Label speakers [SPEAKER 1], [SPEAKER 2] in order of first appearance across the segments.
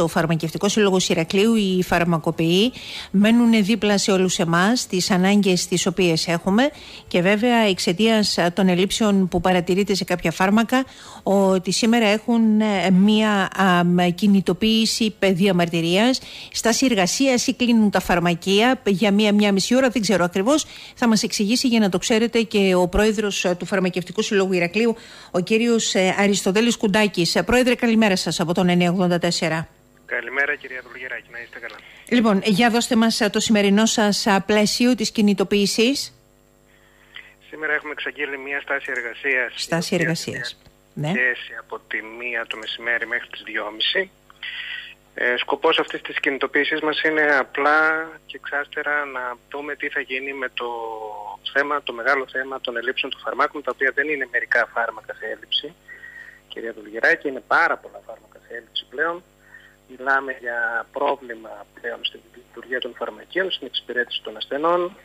[SPEAKER 1] Το Φαρμακευτικό Σύλλογο Ηρακλείου, οι φαρμακοποιοί, μένουν δίπλα σε όλους εμάς, τις ανάγκες τις οποίες έχουμε και βέβαια εξαιτίας των ελλείψεων που παρατηρείται σε κάποια φάρμακα, ότι σήμερα έχουν ε, μία κινητοποίηση παιδεία μαρτυρίας. Στάση εργασία ή κλείνουν τα φαρμακεία για μία-μία μισή ώρα, δεν ξέρω ακριβώς. Θα μας εξηγήσει για να το ξέρετε και ο πρόεδρος ε, του Φαρμακευτικού Συλλόγου Ηρακλείου, ο κύριος ε, Αριστοτέλης Κουντάκης. Πρόεδρε, καλημέρα σας από τον 984.
[SPEAKER 2] Καλημέρα κυρία Δουλγεράκη, να είστε καλά.
[SPEAKER 1] Λοιπόν, για δώστε μας το σημερινό σας πλαίσιο της κινητοποίησης.
[SPEAKER 2] Σήμερα έχουμε εξαγγείλει μια στάση εργασίας.
[SPEAKER 1] Στάση εργασίας.
[SPEAKER 2] Ναι. από τη μία το μεσημέρι μέχρι τις 2.30. Ε, σκοπός αυτής της κινητοποίησης μας είναι απλά και εξάστερα να δούμε τι θα γίνει με το θέμα, το μεγάλο θέμα των ελλείψεων των φαρμάκων, τα οποία δεν είναι μερικά φάρμακα σε έλλειψη. Κυρία Δουλγεράκη, είναι πάρα πολλά φάρμακα σε έλλειψη πλέον. Μιλάμε για πρόβλημα πλέον στην λειτουργία των φαρμακείων, στην εξυπηρέτηση των ασθενών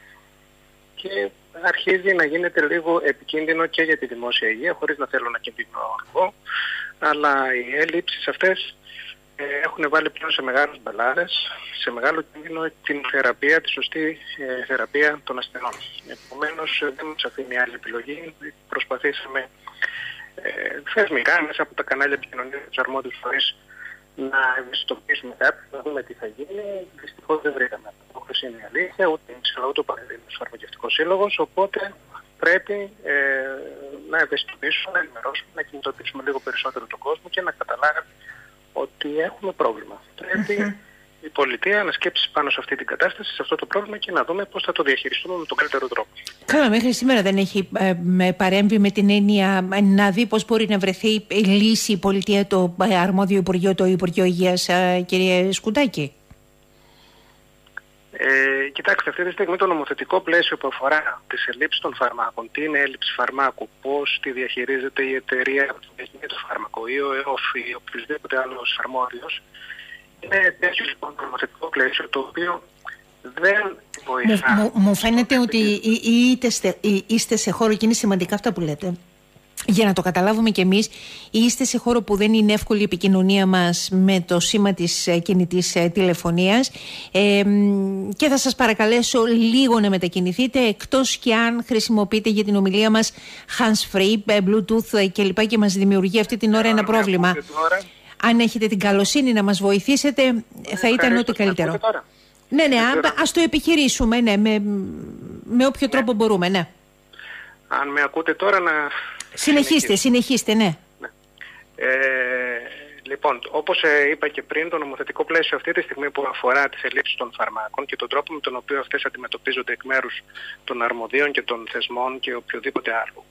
[SPEAKER 2] και αρχίζει να γίνεται λίγο επικίνδυνο και για τη δημόσια υγεία, χωρίς να θέλω να κινδυνεύω, αλλά οι έλλειψεις αυτές ε, έχουν βάλει πλέον σε μεγάλες μπαλάρες, σε μεγάλο κίνδυνο την θεραπεία, τη σωστή ε, θεραπεία των ασθενών. Επομένως δεν μας αφήνει άλλη επιλογή. Προσπαθήσαμε ε, θεσμικά μέσα από τα κανάλια επικοινωνίας τους αρμόδιους φορείς να ευαισθητοποιήσουμε κάποιους, να δούμε τι θα γίνει. Δυστυχώς δεν βρήκαμε απόκριση, είναι η αλήθεια, ούτε η Σύλλογο, ούτε ο Πανελλήνιο Φαρμακευτικός Σύλλογος. Οπότε πρέπει ε, να ευαισθητοποιήσουμε, να ενημερώσουμε, να κινητοποιήσουμε λίγο περισσότερο τον κόσμο και να καταλάβει ότι έχουμε πρόβλημα. Πρέπει η πολιτεία να σκέψει πάνω σε αυτή την κατάσταση, σε αυτό το πρόβλημα και να δούμε πώς θα το διαχειριστούμε με τον καλύτερο τρόπο.
[SPEAKER 1] Καλά, μέχρι σήμερα δεν έχει ε, με παρέμβει με την έννοια ε, να δει πώς μπορεί να βρεθεί η λύση η πολιτεία, το ε, αρμόδιο Υπουργείο, το Υπουργείο Υγείας, ε, κύριε Σκουντάκη;
[SPEAKER 2] Ε, κοιτάξτε, αυτή τη στιγμή το νομοθετικό πλαίσιο που αφορά τις ελλείψεις των φαρμάκων, τι είναι έλλειψη φαρμάκου, πώς τη διαχειρίζεται η εταιρεία που έχει το φάρμακο ή ο ΕΟΦ ή οποιοδήποτε άλλος αρμόδιος, είναι τέτοιο λοιπόν νομοθετικό πλαίσιο το οποίο δεν βοηθά.
[SPEAKER 1] Μου, μου φαίνεται ότι είστε, είστε σε χώρο και είναι σημαντικά αυτά που λέτε. Για να το καταλάβουμε κι εμείς είστε σε χώρο που δεν είναι εύκολη η επικοινωνία μας με το σήμα της ε, κινητής ε, τηλεφωνίας ε, και θα σας παρακαλέσω λίγο να μετακινηθείτε εκτός και αν χρησιμοποιείτε για την ομιλία μας hands free, ε, bluetooth κλπ και, και μας δημιουργεί αυτή την ώρα ένα πρόβλημα αν έχετε την καλοσύνη να μας βοηθήσετε θα ήταν ό,τι καλύτερο ναι ναι ας το επιχειρήσουμε ναι, με, με όποιο ναι. τρόπο μπορούμε ναι
[SPEAKER 2] αν με ακούτε τώρα να
[SPEAKER 1] Συνεχίστε, συνεχίστε, ναι. ναι.
[SPEAKER 2] Ε, λοιπόν, όπως ε, είπα και πριν, το νομοθετικό πλαίσιο αυτή τη στιγμή που αφορά τις ελλείψεις των φαρμάκων και τον τρόπο με τον οποίο αυτές αντιμετωπίζονται εκ μέρους των αρμοδίων και των θεσμών και οποιοδήποτε άλλο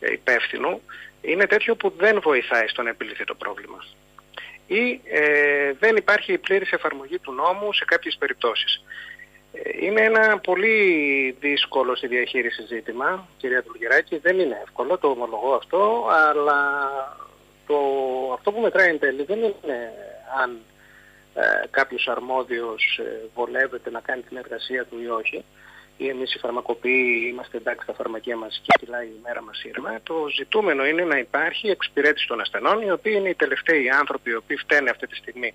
[SPEAKER 2] ε, υπεύθυνου, είναι τέτοιο που δεν βοηθάει στο να επιλυθεί το πρόβλημα. Ή ε, δεν υπάρχει η πλήρης εφαρμογή του νόμου σε κάποιες περιπτώσεις. Είναι ένα πολύ δύσκολο στη διαχείριση ζήτημα, κυρία Τουργεράκη. Δεν είναι εύκολο, το ομολογώ αυτό, αλλά το, αυτό που μετράει εν τέλει δεν είναι αν ε, κάποιος αρμόδιος ε, βολεύεται να κάνει την εργασία του ή όχι ή εμείς οι φαρμακοποιοί είμαστε εντάξει στα φαρμακεία μας και κυλάει η μέρα μας ήρμα. Το ζητούμενο είναι να υπάρχει εξυπηρέτηση των ασθενών, οι οποίοι είναι οι τελευταίοι άνθρωποι οι οποίοι φταίνε αυτή τη στιγμή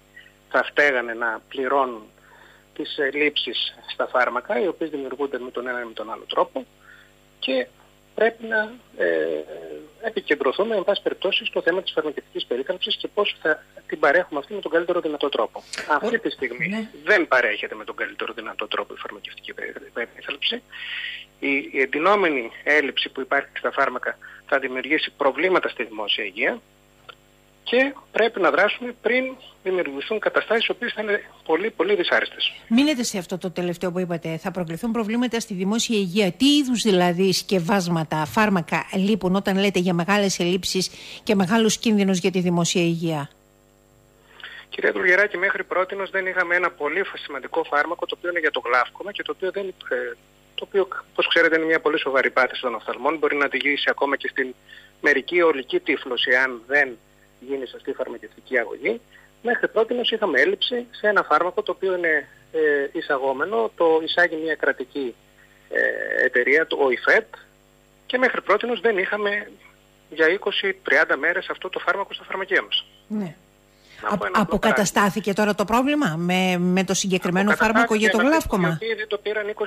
[SPEAKER 2] θα φταίγανε να πληρώνουν τις λήψεις στα φάρμακα, οι οποίες δημιουργούνται με τον ένα ή με τον άλλο τρόπο και πρέπει να ε, επικεντρωθούμε, εν πάση περιπτώσει, στο θέμα της φαρμακευτικής περίθαλψης και πώς θα την παρέχουμε αυτή με τον καλύτερο δυνατό τρόπο. Αυτή τη στιγμή ναι. δεν παρέχεται με τον καλύτερο δυνατό τρόπο η φαρμακευτική περίθαλψη. Η, η εντυνόμενη έλλειψη που υπάρχει στα φάρμακα θα δημιουργήσει προβλήματα στη δημόσια υγεία και πρέπει να δράσουμε πριν δημιουργηθούν καταστάσεις οποίες θα είναι πολύ, πολύ δυσάρεστες.
[SPEAKER 1] Μείνετε σε αυτό το τελευταίο που είπατε. Θα προκληθούν προβλήματα στη δημόσια υγεία. Τι είδους δηλαδή σκευάσματα, φάρμακα λείπουν όταν λέτε για μεγάλες ελλείψεις και μεγάλους κίνδυνους για τη δημόσια υγεία;
[SPEAKER 2] Κυρία Τουργεράκη, μέχρι πρώτη δεν είχαμε ένα πολύ σημαντικό φάρμακο το οποίο είναι για το γλάφκομα και το οποίο, δεν, ε, το οποίο όπως ξέρετε είναι μια πολύ σοβαρή πάθηση των οφθαλμών. Μπορεί να οδηγήσει ακόμα και στην μερική ολική τύφλωση αν δεν γίνει σωστή φαρμακευτική αγωγή. Μέχρι πρώτη είχαμε έλλειψη σε ένα φάρμακο το οποίο είναι ε, εισαγόμενο, το εισάγει μια κρατική ε, εταιρεία, το ΟΙΦΕΤ, και μέχρι πρώτη δεν είχαμε για 20-30 μέρες αυτό το φάρμακο στα φαρμακεία μας.
[SPEAKER 1] Ναι. αποκαταστάθηκε τώρα το πρόβλημα με, με το συγκεκριμένο φάρμακο για το γλάφκομα;
[SPEAKER 2] Οι δεν το πήραν 20-30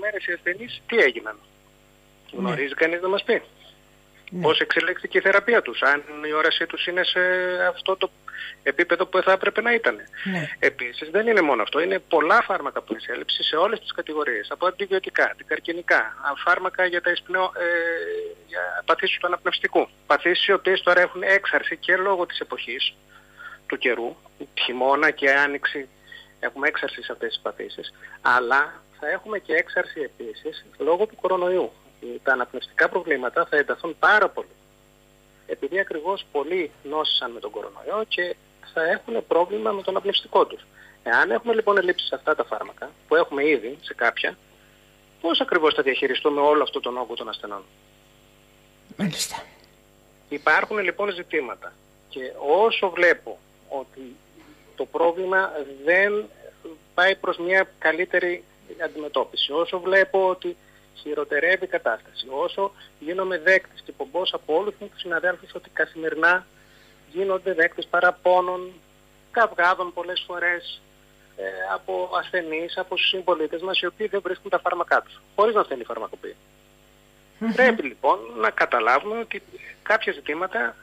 [SPEAKER 2] μέρες οι ασθενείς, τι έγιναν. Ναι. Γνωρίζει κανείς να μας πει; Ναι. Πώς εξελίχθηκε η θεραπεία τους, αν η όρασή τους είναι σε αυτό το επίπεδο που θα έπρεπε να ήταν. Ναι. Επίσης δεν είναι μόνο αυτό, είναι πολλά φάρμακα που είναι έλλειψη σε όλες τις κατηγορίες, από αντιβιωτικά, αντικαρκυνικά, φάρμακα για τα εισπνεω, ε, για παθήσεις του αναπνευστικού. Παθήσεις οι οποίες τώρα έχουν έξαρση και λόγω της εποχής του καιρού, χειμώνα και άνοιξη έχουμε έξαρση σε αυτές τις παθήσεις, αλλά θα έχουμε και έξαρση επίσης λόγω του κορονοϊού. Τα αναπνευστικά προβλήματα θα ενταθούν πάρα πολύ επειδή ακριβώς πολλοί νόσησαν με τον κορονοϊό και θα έχουν πρόβλημα με τον απνευστικό τους. Εάν έχουμε λοιπόν ελλείψεις σε αυτά τα φάρμακα, που έχουμε ήδη σε κάποια, πώς ακριβώς θα διαχειριστούμε όλο αυτό τον όγκο των ασθενών;
[SPEAKER 1] Μάλιστα.
[SPEAKER 2] Υπάρχουν λοιπόν ζητήματα και όσο βλέπω ότι το πρόβλημα δεν πάει προς μια καλύτερη αντιμετώπιση, όσο βλέπω ότι χειροτερεύει η κατάσταση. Όσο γίνομαι δέκτης και πομπός από όλους τους συναδέλφους ότι καθημερινά γίνονται δέκτες παραπώνων, καυγάδων πολλές φορές ε, από ασθενείς, από τους συμπολίτες μας οι οποίοι δεν βρίσκουν τα φάρμακά τους, χωρίς να θέλει φαρμακοποιη Πρέπει λοιπόν να καταλάβουμε ότι κάποια ζητήματα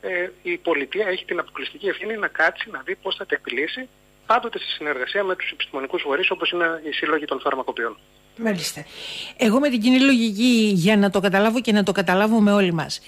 [SPEAKER 2] ε, η πολιτεία έχει την αποκλειστική ευθύνη να κάτσει, να δει πώς θα τα επιλύσει, πάντοτε σε συνεργασία με τους επιστημονικούς φορείς όπως είναι οι σύλλογοι των φαρμακοποιών.
[SPEAKER 1] Μάλιστα. Εγώ με την κοινή λογική για να το καταλάβω και να το καταλάβουμε όλοι μας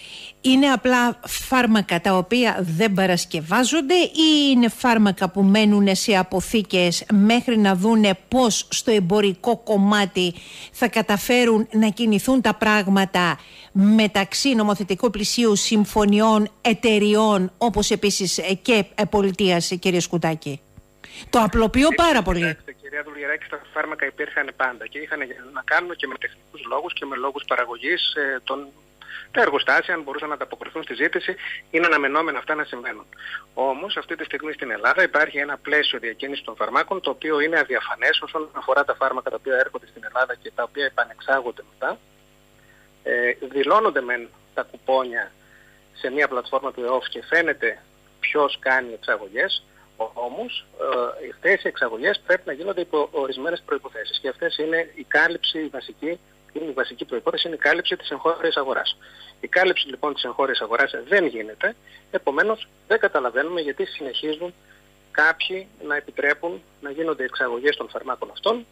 [SPEAKER 1] είναι απλά φάρμακα τα οποία δεν παρασκευάζονται ή είναι φάρμακα που μένουν σε αποθήκες μέχρι να δούνε πώς στο εμπορικό κομμάτι θα καταφέρουν να κινηθούν τα πράγματα μεταξύ νομοθετικού πλησίου συμφωνιών εταιριών όπως επίσης και πολιτείας κύριε Σκουτάκη. Το απλοποιώ πάρα πολύ
[SPEAKER 2] κυρία Δουλγεράκη, στα φάρμακα υπήρχαν πάντα και είχαν να κάνουν και με τεχνικούς λόγους και με λόγους παραγωγής ε, των τα εργοστάσια, αν μπορούσαν να ανταποκριθούν στη ζήτηση, είναι αναμενόμενα αυτά να συμβαίνουν. Όμως, αυτή τη στιγμή στην Ελλάδα υπάρχει ένα πλαίσιο διακίνησης των φαρμάκων, το οποίο είναι αδιαφανές όσον αφορά τα φάρμακα τα οποία έρχονται στην Ελλάδα και τα οποία επανεξάγονται μετά. Ε, δηλώνονται μεν τα κουπόνια σε μια πλατφόρμα του ΕΟΦ και φαίνεται ποιος κάνει εξαγωγές, όμως, ε, αυτές οι εξαγωγές πρέπει να γίνονται υπό ορισμένες προϋποθέσεις και αυτές είναι η κάλυψη η βασική, είναι η βασική προϋπόθεση είναι η κάλυψη της εγχώριας αγοράς. Η κάλυψη λοιπόν της εγχώριας αγοράς δεν γίνεται, επομένως δεν καταλαβαίνουμε γιατί συνεχίζουν κάποιοι να επιτρέπουν να γίνονται εξαγωγές των φαρμάκων αυτών,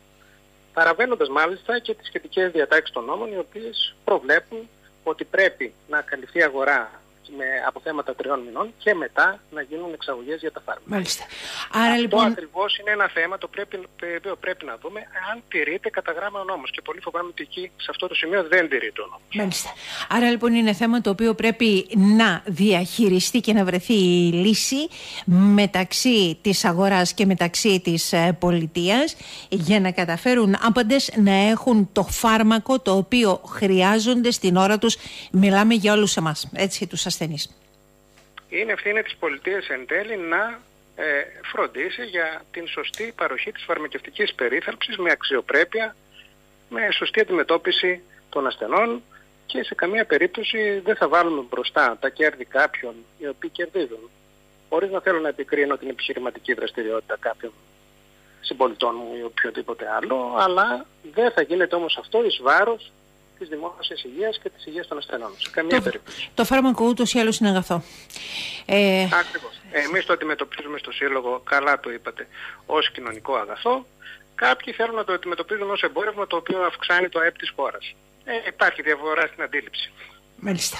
[SPEAKER 2] παραβαίνοντας μάλιστα και τις σχετικές διατάξεις των νόμων, οι οποίες προβλέπουν ότι πρέπει να καλυφθεί αγορά με αποθέματα τριών μηνών και μετά να γίνουν εξαγωγές για τα φάρμακα.
[SPEAKER 1] Μάλιστα.
[SPEAKER 2] Άρα, Αυτό λοιπόν... ακριβώς είναι ένα θέμα το πρέπει, το πρέπει να δούμε αν τηρείται κατά γράμμα ο νόμος. Και πολύ φοβάμαι ότι εκεί σε αυτό το σημείο δεν τηρείται ο νόμος.
[SPEAKER 1] Μάλιστα. Άρα λοιπόν είναι θέμα το οποίο πρέπει να διαχειριστεί και να βρεθεί η λύση μεταξύ της αγοράς και μεταξύ της ε, πολιτείας για να καταφέρουν άπαντες να έχουν το φάρμακο το οποίο χρειάζονται στην ώρα τους. Μιλάμε για όλους εμάς, έτσι, τους
[SPEAKER 2] είναι ευθύνη της πολιτείας εν τέλει να ε, φροντίσει για την σωστή παροχή της φαρμακευτικής περίθαλψης με αξιοπρέπεια, με σωστή αντιμετώπιση των ασθενών και σε καμία περίπτωση δεν θα βάλουμε μπροστά τα κέρδη κάποιων οι οποίοι κερδίζουν. Χωρίς να θέλω να επικρίνω την επιχειρηματική δραστηριότητα κάποιων συμπολιτών μου ή οποιοδήποτε άλλο, αλλά δεν θα γίνεται όμως αυτό εις βάρος της δημόσιας υγείας και της υγείας των ασθενών. Σε καμία το, περίπτωση.
[SPEAKER 1] Το φάρμακο ούτως ή άλλως είναι αγαθό.
[SPEAKER 2] Ε... Ακριβώς. Εμείς το αντιμετωπίζουμε στο Σύλλογο, καλά το είπατε, ως κοινωνικό αγαθό. Κάποιοι θέλουν να το αντιμετωπίζουν ως εμπόρευμα το οποίο αυξάνει το ΑΕΠ της χώρας. Ε, υπάρχει διαφορά στην αντίληψη.
[SPEAKER 1] Μάλιστα.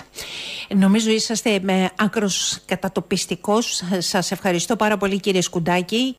[SPEAKER 1] Νομίζω είσαστε με άκρος κατατοπιστικός. Σας ευχαριστώ πάρα πολύ κύριε Σκουντάκη